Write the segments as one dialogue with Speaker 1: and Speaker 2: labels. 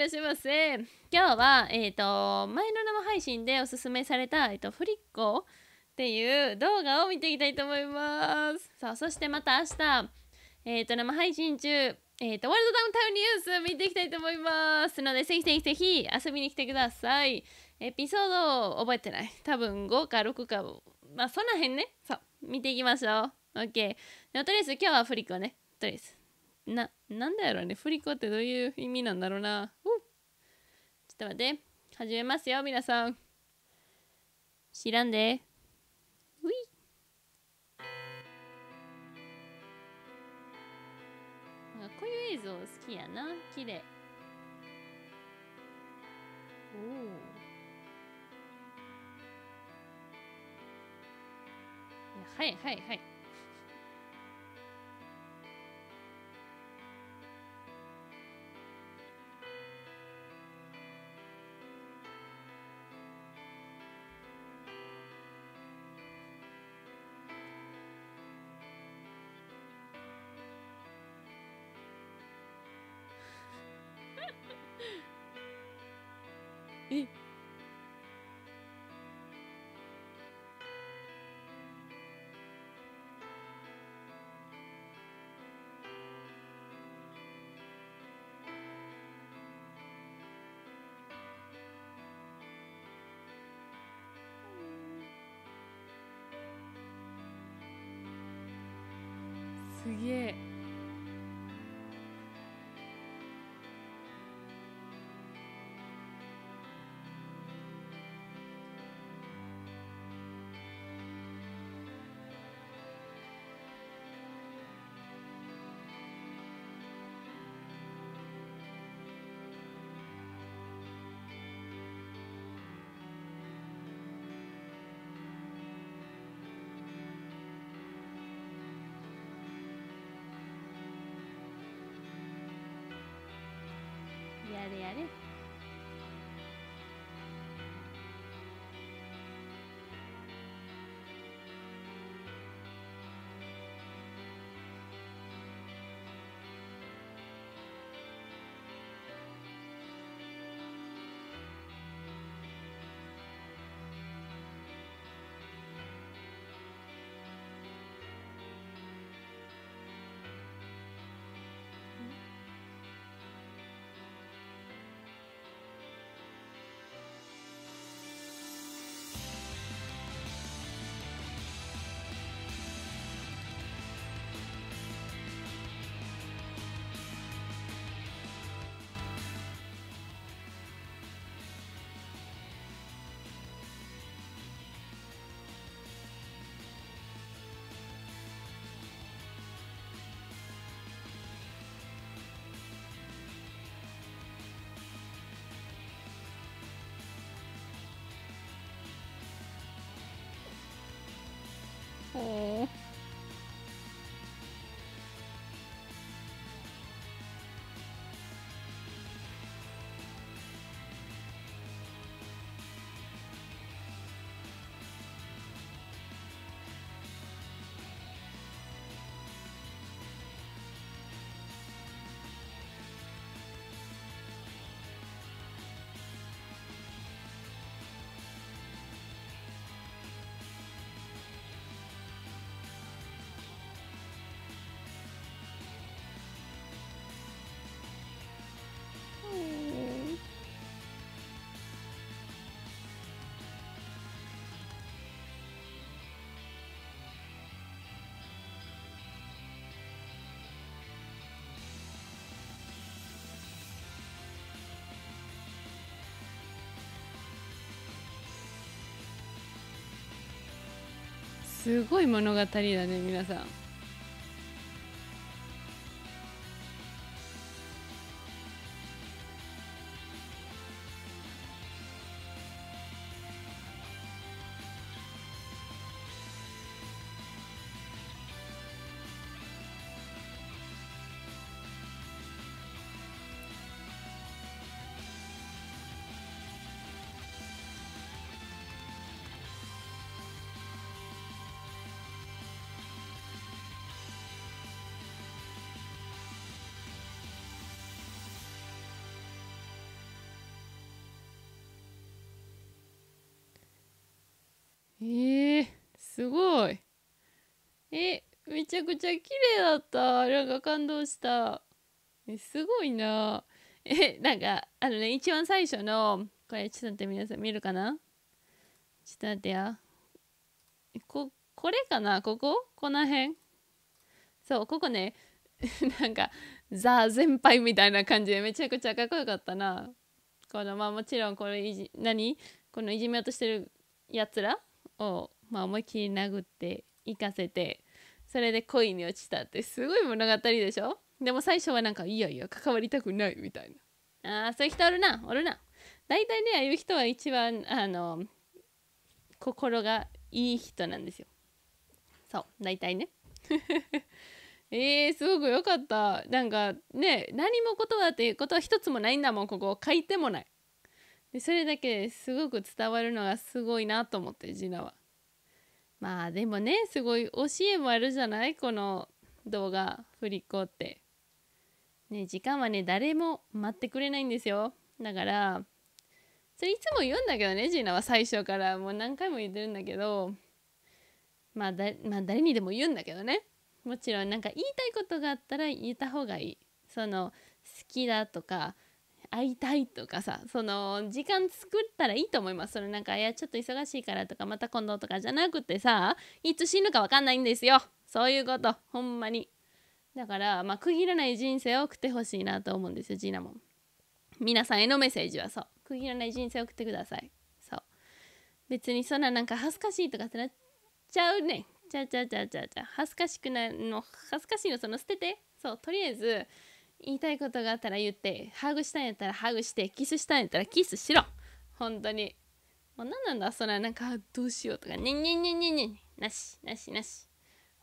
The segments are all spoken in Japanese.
Speaker 1: らっしゃいませ今日はえっ、と前の生配信でおすすめされた、えー、とフリッコっていう動画を見ていきたいと思います。さあそしてまた明日えっ、と生配信中えっ、とワールドダウンタウンニュース見ていきたいと思いますのでぜひぜひぜひ遊びに来てください。エピソードを覚えてない？多分5か6か。まあそんなへんね。そう見ていきましょう。OK でもとりあえず今日はフリッコね。とりあえず。な、なんだろうね。振り子ってどういう意味なんだろうな。っと待って。始めますよ、皆さん。知らんで。うい。こういう映像好きやな。綺麗。おお。はいはいはい。え。すげえ。やれすごい物語だね皆さん。すごい。えめちゃくちゃ綺麗だった。なんか感動した。えすごいな。えなんかあのね一番最初のこれちょっと待って皆さん見るかな？ちょっと待ってや。ここれかな？ここ？この辺？そうここね。なんかザ全輩みたいな感じでめちゃくちゃかっこよかったな。このまあもちろんこれいじ何？このいじめようとしてるやつらを、まあ、思いっきり殴って行かせてそれで恋に落ちたってすごい物語でしょ？でも最初はなんかいやいや関わりたくないみたいな。あーそういう人おるなおるな。大体ねああいう人は一番あの心がいい人なんですよ。そう大体ね。えー、すごく良かった。なんかね何も言葉っていうことは一つもないんだもんここ。書いてもない。でそれだけすごく伝わるのがすごいなと思ってジナは。まあでもねすごい教えもあるじゃない？この動画振り子って。ね時間はね誰も待ってくれないんですよ。だからそれいつも言うんだけどねジーナは最初から。もう何回も言ってるんだけど。まあだ、まあ、誰にでも言うんだけどね。もちろんなんか言いたいことがあったら言った方がいい。その好きだとか会いたいとかさその時間作ったらいいと思います。そのなんかいやちょっと忙しいからとかまた今度とかじゃなくてさいつ死ぬか分かんないんですよ。そういうこと。ほんまに。だからまあ区切らない人生を送ってほしいなと思うんですよジーナも。皆さんへのメッセージはそう。区切らない人生を送ってください。そう。別にそんななんか恥ずかしいとかってなっちゃうねちゃうちゃちゃちゃちゃ恥ずかしくないの恥ずかしいのその捨てて。そうとりあえず言いたいことがあったら言ってハグしたんやったらハグしてキスしたんやったらキスしろ。本当に。もう何なんだそんななんかどうしようとか。ねんねんねんねんねんなしなしなし。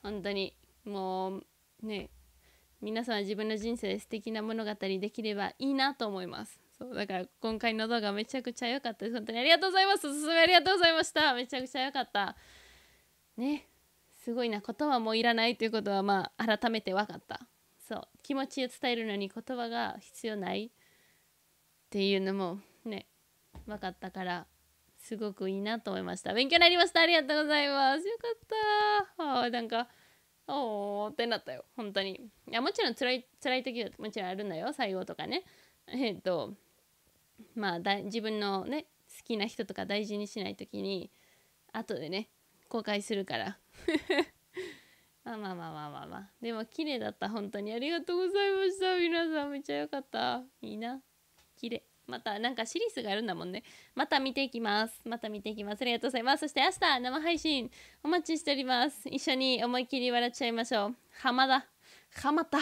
Speaker 1: 本当に。もうね皆さんは自分の人生で素敵な物語できればいいなと思います。そうだから今回の動画めちゃくちゃ良かったです。本当にありがとうございます。おすすめありがとうございましためちゃくちゃ良かった。ねすごいな。言葉もういらないということはまあ改めて分かった。気持ちを伝えるのに言葉が必要ないっていうのもね分かったからすごくいいなと思いました。勉強になりました。ありがとうございます。よかった。あなんかおーってなったよ。本当に。いやもちろん辛い辛い時はもちろんあるんだよ。最後とかね。えっ、とまあだ自分のね好きな人とか大事にしない時に後でね後悔するから。あまあまあまあまあまあ。でも綺麗だった本当に。ありがとうございました。皆さんめっちゃ良かった。いいな。綺麗。またなんかシリーズがあるんだもんね。また見ていきます。また見ていきます。ありがとうございます。そして明日生配信お待ちしております。一緒に思いっきり笑っちゃいましょう。浜田。浜田。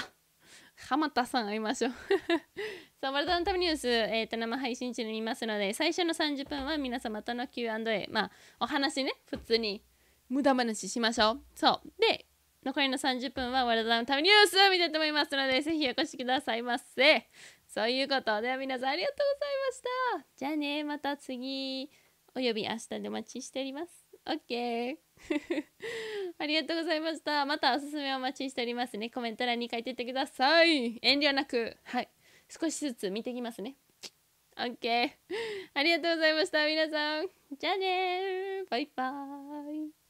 Speaker 1: 浜田さん会いましょう。そう、ワルドのためニュース、えー、と生配信中に見ますので、最初の30分は皆様との Q&A、まあ、お話ね、普通に無駄話しましょう。そう。で、残りの30分はワルドのためニュースを見たいと思いますので、ぜひお越しくださいませ。そういうことでは皆さんありがとうございました。じゃあね、また次、および明日でお待ちしております。OK。ありがとうございました。またおすすめお待ちしておりますね。コメント欄に書いていってください。遠慮なく。はい。少しずつ見てきますね。OK。ありがとうございました。皆さん。じゃあねバイバーイ。